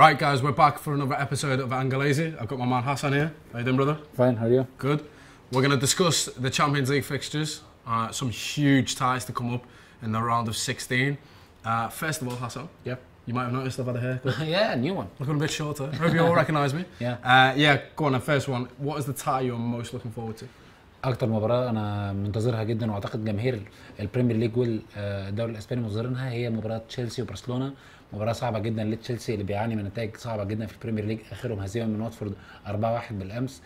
Right, guys, we're back for another episode of Angalese. I've got my man Hassan here. How you doing, brother? Fine, how are you? Good. We're going to discuss the Champions League fixtures. Uh, some huge ties to come up in the round of 16. Uh, first of all, Hassan, Yep. you might have noticed I've had a haircut. yeah, new one. Looking a bit shorter. Hope you all recognise me. Yeah. Uh, yeah, go on. The first one. What is the tie you're most looking forward to? أكتر مباراة أنا منتظرها جدا وأعتقد جماهير البريمير ليج والدوري الإسباني منتظرينها هي مباراة تشيلسي وبرشلونة مباراة صعبة جدا لتشيلسي اللي بيعاني من نتائج صعبة جدا في البريمير ليج آخرهم هزيمة من واتفورد 4-1 بالأمس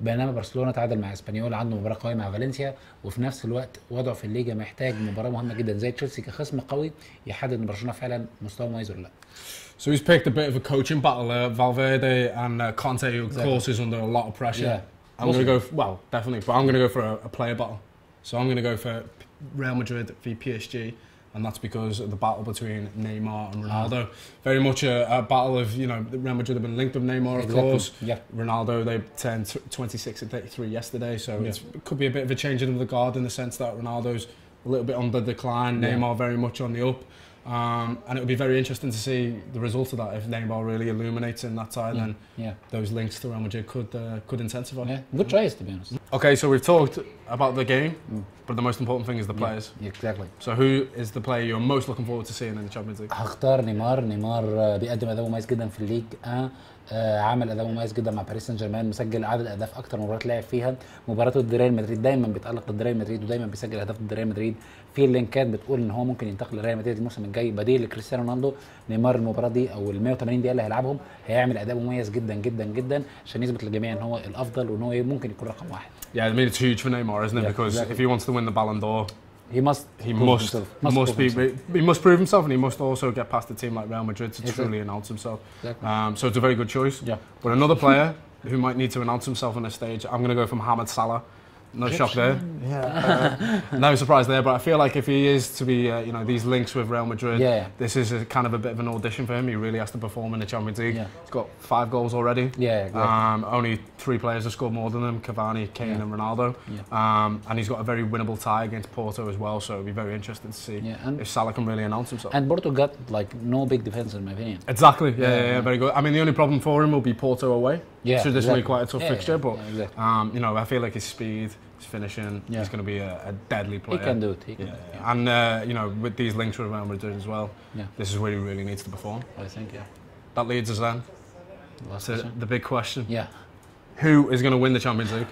بينما برشلونة تعادل مع إسبانيول عنده مباراة قوية مع فالنسيا وفي نفس الوقت وضعه في الليجا محتاج مباراة مهمة جدا زي تشيلسي كخصم قوي يحدد إن برشلونة فعلا مستوى مميز ولا لأ So he's picked a bit of a coaching battle. Uh, Valverde and uh, Conte, of Exactly. course is under a lot of pressure. Yeah. I'm going to go, f- well, definitely, but I'm going to go for a, a player battle. So I'm going to go for Real Madrid v PSG, and that's because of the battle between Neymar and ah. Ronaldo. Very much a, a battle of, you know, Real Madrid have been linked with Neymar, of Exactly. course. Yeah. Ronaldo, they turned t- 26 and 33 yesterday, so Yeah. it's, it could be a bit of a changing of the guard in the sense that Ronaldo's a little bit on the decline, Yeah. Neymar very much on the up. Um, and it would be very interesting to see the result of that. If Neymar really illuminates in that side, then yeah those links to Real Madrid could uh, could intensify. yeah good choice to be honest Okay, so we've talked about the game, Mm. but the most important thing is the players. yeah, exactly So who is the player you're most looking forward to seeing in the Champions League? هختار نيمار نيمار آه، بيقدم أداء مميز جدا في الليج آه آه، عمل أداء مميز جدا مع باريس سان جيرمان مسجل عدد اهداف أكتر مباراة لعب فيها مباراته ضد ريال مدريد دايما بيتألق ضد ريال مدريد ودايما بيسجل أهداف ضد ريال مدريد في اللينكات بتقول إن هو ممكن ينتقل لريال مدريد الموسم الجاي بديل لكريستيانو رونالدو نيمار المباراة دي أو ال 180 دقيقة اللي هيلعبهم هيعمل أداء مميز جدا جدا جدا عشان يثبت للجميع إن هو الأفضل وإن هو ممكن يكون رقم واحد Yeah, I mean it's huge for Neymar, isn't it? Yeah, because exactly. if he wants to win the Ballon d'Or, he must he prove must himself. must, prove be himself. he must prove himself, and he must also get past a team like Real Madrid to Exactly. truly announce himself. Exactly. Um, so it's a very good choice. Yeah. But another player who might need to announce himself on this stage, I'm going to go for Mohamed Salah. No shock there. Yeah. uh, no surprise there, but I feel like if he is to be, uh, you know, these links with Real Madrid, Yeah. this is a kind of a bit of an audition for him. He really has to perform in the Champions League. Yeah. He's got five goals already. Yeah, exactly. Um, only three players have scored more than him: Cavani, Kane, Yeah. and Ronaldo. Yeah. Um, and he's got a very winnable tie against Porto as well. So it'll be very interesting to see Yeah, if Salah can really announce himself. and Porto got like no big defense in my opinion Exactly. Yeah, yeah, yeah. very good. I mean, the only problem for him will be Porto away. Yeah, traditionally exactly. quite a tough Yeah, fixture, but exactly. um, you know, I feel like his speed, his finishing, Yeah. he's going to be a, a deadly He player. can do it. He can Yeah, do it. yeah. and uh, you know, with these links with Real Madrid as well, Yeah. this is where he really needs to perform. I think yeah. That leads us then question. the big question: Yeah. Who is going to win the Champions League?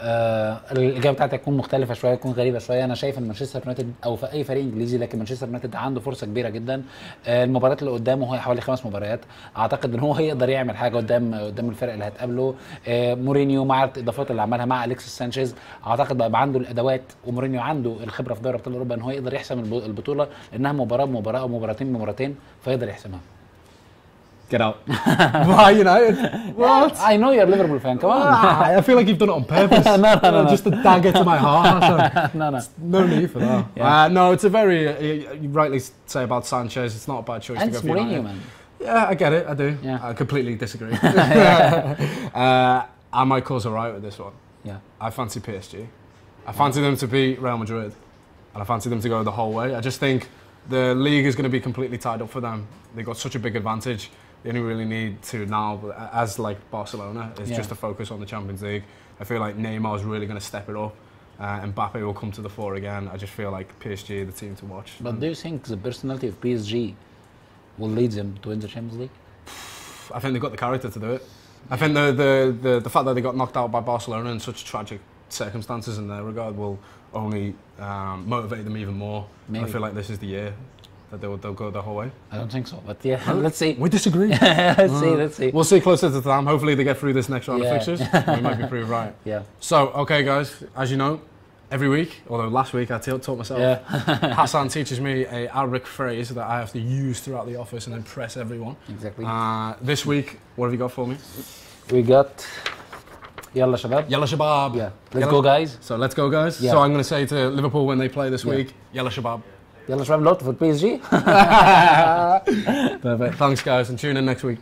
آه الإجابة بتاعتي هتكون مختلفة شوية تكون غريبة شوية. أنا شايف إن مانشستر يونايتد أو في أي فريق إنجليزي لكن مانشستر يونايتد عنده فرصة كبيرة جدا. آه المباريات اللي قدامه هي حوالي خمس مباريات. أعتقد إن هو هيقدر يعمل حاجة قدام قدام الفرق اللي هتقابله. آه مورينيو مع الاضافات اللي عملها مع أليكسيس سانشيز. أعتقد بقى, عنده الأدوات ومورينيو عنده الخبرة في دوري أبطال أوروبا إن هو يقدر يحسم الب- البطولة لأنها مباراة بمباراه أو مباراتين بمباراتين فيقدر يحسمها. Get out. Why United? What? I know you're a Liverpool fan come on Ah, I feel like you've done it on purpose. No, no, no, no. Just a dagger to my heart. no no No need for that. Yeah. Uh, no, it's a very, uh, you rightly say about Sanchez, it's not a bad choice and to go for Mourinho man Yeah, I get it, I do. Yeah. I completely disagree. uh, I might cause a riot with this one. yeah I fancy PSG. I fancy them to beat Real Madrid, and I fancy them to go the whole way. I just think the league is going to be completely tied up for them. They've got such a big advantage. They only really need to now, as like Barcelona, is Yeah. just to focus on the Champions League. I feel like Neymar is really going to step it up. Uh, Mbappe will come to the fore again. I just feel like PSG the team to watch. But do you think the personality of PSG will lead them to win the Champions League? I think they've got the character to do it. I think the, the, the, the fact that they got knocked out by Barcelona in such tragic circumstances in their regard will only um, motivate them even more. And I feel like this is the year that they'll, they'll go the whole way? I don't think so, but yeah, no, let's see. We disagree. let's uh, see, let's see. We'll see closer to the time. Hopefully, they get through this next round yeah. of fixtures. we might be proved right. Yeah. So, okay, guys, as you know, every week, although last week I taught myself, yeah. Hassan teaches me a Arabic phrase that I have to use throughout the office and impress everyone. Exactly. Uh, this week, what have you got for me? We got Yalla Shabab. Yalla Shabab. Yeah. Let's Yalla go, guys. So let's go, guys. Yeah. So I'm going to say to Liverpool when they play this yeah. week, Yalla Shabab. يلا شباب لوت في البي اس جي. Perfect. Thanks, guys, and tune in next week.